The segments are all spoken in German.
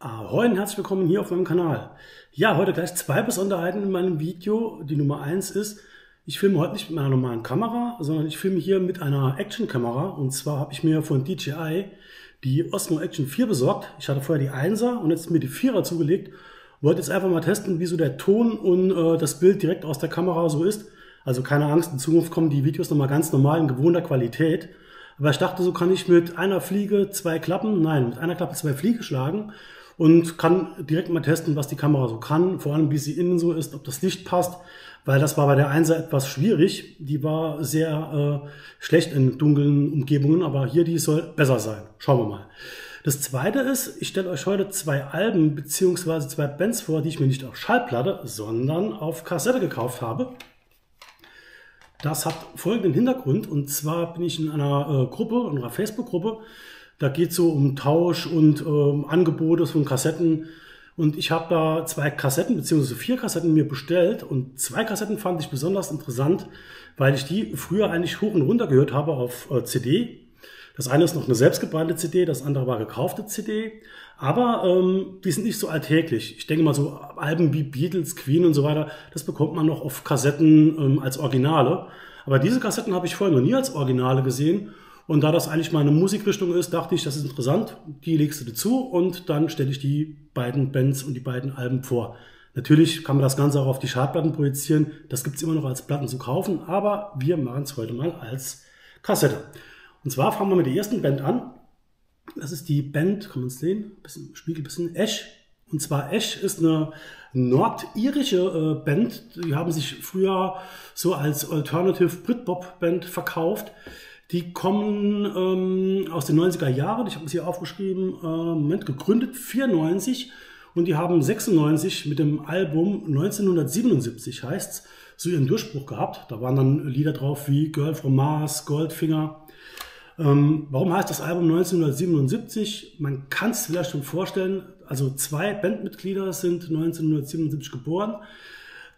Ahoi und herzlich willkommen hier auf meinem Kanal. Ja, heute gleich zwei Besonderheiten in meinem Video. Die Nummer eins ist, ich filme heute nicht mit meiner normalen Kamera, sondern ich filme hier mit einer Action-Kamera. Und zwar habe ich mir von DJI die Osmo Action 4 besorgt. Ich hatte vorher die 1er und jetzt mir die 4er zugelegt. Wollte jetzt einfach mal testen, wie so der Ton und äh, das Bild direkt aus der Kamera so ist. Also keine Angst, in Zukunft kommen die Videos nochmal ganz normal in gewohnter Qualität. Aber ich dachte, so kann ich mit einer Fliege zwei Klappen, nein, mit einer Klappe zwei Fliege schlagen und kann direkt mal testen, was die Kamera so kann, vor allem wie sie innen so ist, ob das Licht passt, weil das war bei der 1 etwas schwierig. Die war sehr äh, schlecht in dunklen Umgebungen, aber hier die soll besser sein. Schauen wir mal. Das zweite ist, ich stelle euch heute zwei Alben beziehungsweise zwei Bands vor, die ich mir nicht auf Schallplatte, sondern auf Kassette gekauft habe. Das hat folgenden Hintergrund und zwar bin ich in einer äh, Gruppe, in einer Facebook-Gruppe, da geht es so um Tausch und ähm, Angebote von Kassetten. Und ich habe da zwei Kassetten beziehungsweise vier Kassetten mir bestellt und zwei Kassetten fand ich besonders interessant, weil ich die früher eigentlich hoch und runter gehört habe auf äh, CD. Das eine ist noch eine selbstgebrannte CD, das andere war gekaufte CD. Aber ähm, die sind nicht so alltäglich. Ich denke mal so Alben wie Beatles, Queen und so weiter, das bekommt man noch auf Kassetten ähm, als Originale. Aber diese Kassetten habe ich vorher noch nie als Originale gesehen und da das eigentlich meine Musikrichtung ist, dachte ich, das ist interessant. Die legst du dazu und dann stelle ich die beiden Bands und die beiden Alben vor. Natürlich kann man das Ganze auch auf die Schallplatten projizieren. Das gibt's immer noch als Platten zu kaufen, aber wir machen es heute mal als Kassette. Und zwar fangen wir mit der ersten Band an. Das ist die Band, kann man es sehen, bisschen, Spiegel bisschen, Ash. Und zwar Ash ist eine nordirische äh, Band. Die haben sich früher so als Alternative Britpop Band verkauft. Die kommen ähm, aus den 90er Jahren. Ich habe es hier aufgeschrieben. Äh, Moment, gegründet 94 und die haben 96 mit dem Album 1977 heißt's so ihren Durchbruch gehabt. Da waren dann Lieder drauf wie Girl from Mars, Goldfinger. Ähm, warum heißt das Album 1977? Man kann es vielleicht schon vorstellen. Also zwei Bandmitglieder sind 1977 geboren.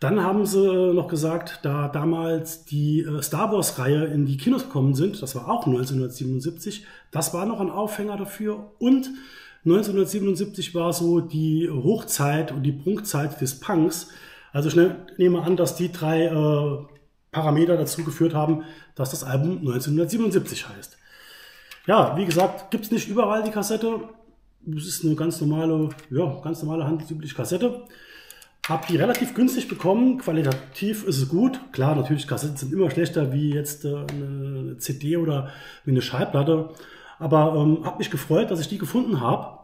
Dann haben sie noch gesagt, da damals die äh, Star Wars-Reihe in die Kinos gekommen sind, das war auch 1977, das war noch ein Aufhänger dafür. Und 1977 war so die Hochzeit und die Prunkzeit des Punks. Also ich nehme an, dass die drei äh, Parameter dazu geführt haben, dass das Album 1977 heißt. Ja, wie gesagt, gibt's nicht überall die Kassette. Das ist eine ganz normale, ja, ganz normale handelsübliche Kassette. Hab die relativ günstig bekommen. Qualitativ ist es gut. Klar, natürlich, Kassetten sind immer schlechter wie jetzt äh, eine CD oder wie eine Schallplatte. Aber ähm, habe mich gefreut, dass ich die gefunden habe.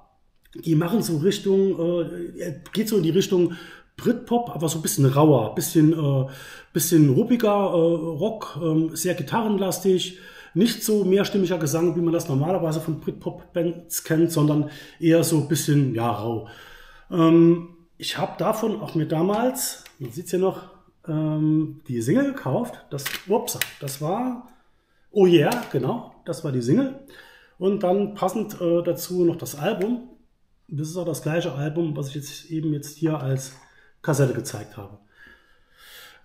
Die machen so Richtung, äh, geht so in die Richtung Britpop, aber so ein bisschen rauer, bisschen, äh, bisschen ruppiger äh, Rock, äh, sehr gitarrenlastig. Nicht so mehrstimmiger Gesang, wie man das normalerweise von Britpop-Bands kennt, sondern eher so ein bisschen, ja, rau. Ähm, ich habe davon auch mir damals, man sieht es ja noch, ähm, die Single gekauft. Das, ups, das war, oh yeah, genau, das war die Single. Und dann passend äh, dazu noch das Album. Das ist auch das gleiche Album, was ich jetzt eben jetzt hier als Kassette gezeigt habe.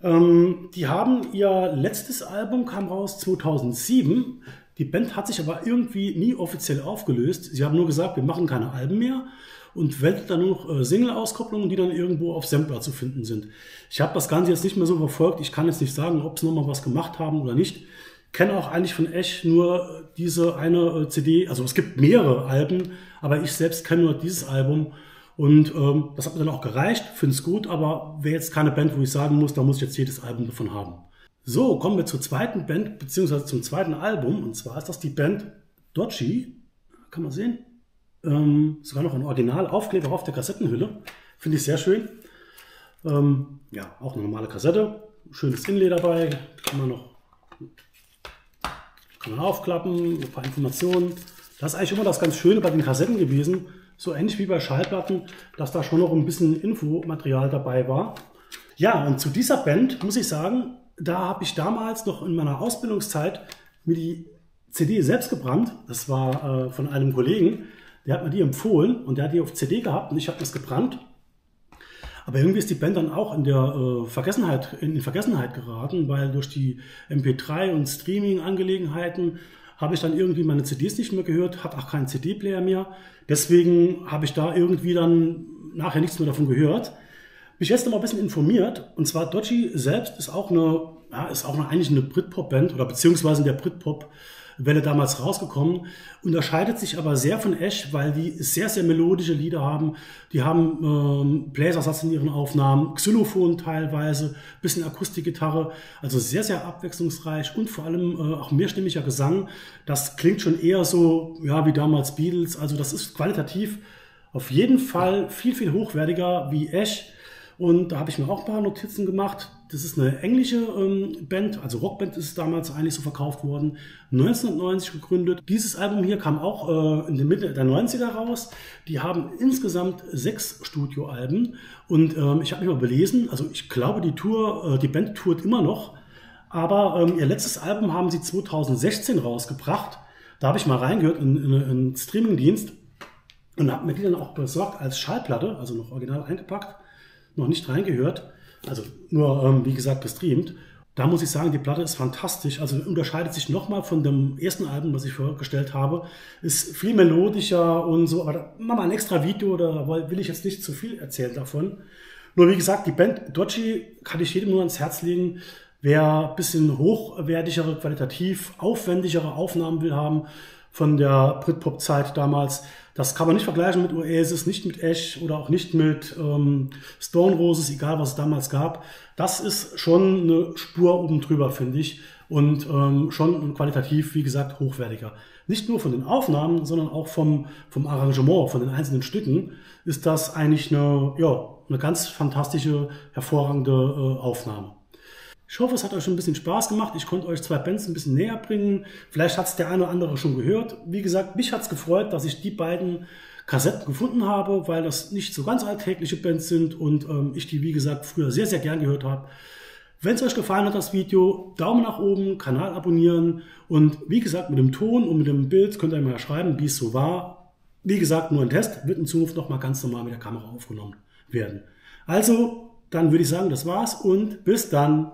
Ähm, die haben ihr letztes Album kam raus 2007. Die Band hat sich aber irgendwie nie offiziell aufgelöst. Sie haben nur gesagt, wir machen keine Alben mehr und wählt dann nur noch äh, Single-Auskopplungen, die dann irgendwo auf Sampler zu finden sind. Ich habe das Ganze jetzt nicht mehr so verfolgt. Ich kann jetzt nicht sagen, ob sie nochmal was gemacht haben oder nicht. Kenne auch eigentlich von Esch nur diese eine äh, CD. Also es gibt mehrere Alben, aber ich selbst kenne nur dieses Album. Und ähm, das hat mir dann auch gereicht, finde es gut, aber wäre jetzt keine Band, wo ich sagen muss, da muss ich jetzt jedes Album davon haben. So, kommen wir zur zweiten Band, beziehungsweise zum zweiten Album. Und zwar ist das die Band Dodgy. Kann man sehen. Ähm, sogar noch ein Originalaufkleber auf der Kassettenhülle. Finde ich sehr schön. Ähm, ja, auch eine normale Kassette. Schönes Inlay dabei. Kann man noch kann man aufklappen, ein paar Informationen. Das ist eigentlich immer das ganz Schöne bei den Kassetten gewesen. So ähnlich wie bei Schallplatten, dass da schon noch ein bisschen Infomaterial dabei war. Ja, und zu dieser Band muss ich sagen, da habe ich damals noch in meiner Ausbildungszeit mir die CD selbst gebrannt. Das war äh, von einem Kollegen. Der hat mir die empfohlen und der hat die auf CD gehabt und ich habe das gebrannt. Aber irgendwie ist die Band dann auch in der äh, Vergessenheit, in die Vergessenheit geraten, weil durch die MP3 und Streaming-Angelegenheiten habe ich dann irgendwie meine CDs nicht mehr gehört, hat auch keinen CD-Player mehr. Deswegen habe ich da irgendwie dann nachher nichts mehr davon gehört. Mich jetzt noch mal ein bisschen informiert. Und zwar Dodgy selbst ist auch eine, ja, ist auch eine, eigentlich eine Britpop-Band oder beziehungsweise in der Britpop Welle damals rausgekommen, unterscheidet sich aber sehr von Ash, weil die sehr, sehr melodische Lieder haben. Die haben ähm, Bläsersatz in ihren Aufnahmen, Xylophon teilweise, bisschen Akustikgitarre, also sehr, sehr abwechslungsreich und vor allem äh, auch mehrstimmiger Gesang. Das klingt schon eher so, ja, wie damals Beatles. Also das ist qualitativ auf jeden Fall viel, viel hochwertiger wie Ash. Und da habe ich mir auch ein paar Notizen gemacht. Das ist eine englische ähm, Band, also Rockband ist damals eigentlich so verkauft worden. 1990 gegründet. Dieses Album hier kam auch äh, in der Mitte der 90er raus. Die haben insgesamt sechs Studioalben. Und ähm, ich habe mich mal belesen, also ich glaube, die Tour, äh, die Band tourt immer noch. Aber ähm, ihr letztes Album haben sie 2016 rausgebracht. Da habe ich mal reingehört in, in, in einen Streamingdienst und habe mir die dann auch besorgt als Schallplatte, also noch original eingepackt noch nicht reingehört. Also nur, ähm, wie gesagt, gestreamt. Da muss ich sagen, die Platte ist fantastisch. Also unterscheidet sich nochmal von dem ersten Album, was ich vorgestellt habe. Ist viel melodischer und so. Aber da machen wir ein extra Video, da will ich jetzt nicht zu viel erzählen davon. Nur wie gesagt, die Band Dodgy kann ich jedem nur ans Herz legen. Wer ein bisschen hochwertigere, qualitativ aufwendigere Aufnahmen will haben von der Britpop-Zeit damals, das kann man nicht vergleichen mit Oasis, nicht mit Ash oder auch nicht mit ähm, Stone Roses, egal was es damals gab. Das ist schon eine Spur oben drüber, finde ich. Und ähm, schon qualitativ, wie gesagt, hochwertiger. Nicht nur von den Aufnahmen, sondern auch vom, vom Arrangement, von den einzelnen Stücken, ist das eigentlich eine, ja, eine ganz fantastische, hervorragende äh, Aufnahme. Ich hoffe, es hat euch schon ein bisschen Spaß gemacht. Ich konnte euch zwei Bands ein bisschen näher bringen. Vielleicht hat es der eine oder andere schon gehört. Wie gesagt, mich hat es gefreut, dass ich die beiden Kassetten gefunden habe, weil das nicht so ganz alltägliche Bands sind und ähm, ich die, wie gesagt, früher sehr, sehr gern gehört habe. Wenn es euch gefallen hat, das Video, Daumen nach oben, Kanal abonnieren und wie gesagt, mit dem Ton und mit dem Bild könnt ihr mal schreiben, wie es so war. Wie gesagt, nur ein Test, wird in Zukunft nochmal ganz normal mit der Kamera aufgenommen werden. Also, dann würde ich sagen, das war's und bis dann.